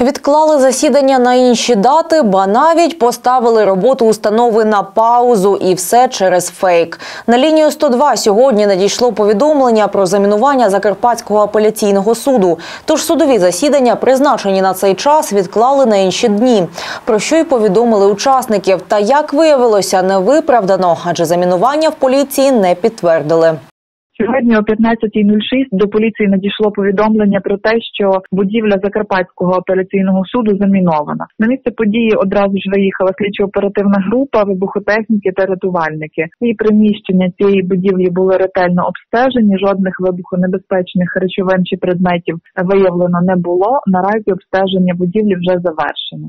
Відклали засідання на інші дати, ба навіть поставили роботу установи на паузу і все через фейк. На лінію 102 сьогодні надійшло повідомлення про замінування Закарпатського апеляційного суду. Тож судові засідання, призначені на цей час, відклали на інші дні. Про що й повідомили учасників. Та як виявилося, не виправдано, адже замінування в поліції не підтвердили. Сьогодні о 15.06 до поліції надійшло повідомлення про те, що будівля Закарпатського апеляційного суду замінована. На місце події одразу ж виїхала слідчо-оперативна група, вибухотехніки та рятувальники. І приміщення цієї будівлі були ретельно обстежені. Жодних вибухонебезпечних речовин чи предметів виявлено не було. Наразі обстеження будівлі вже завершено.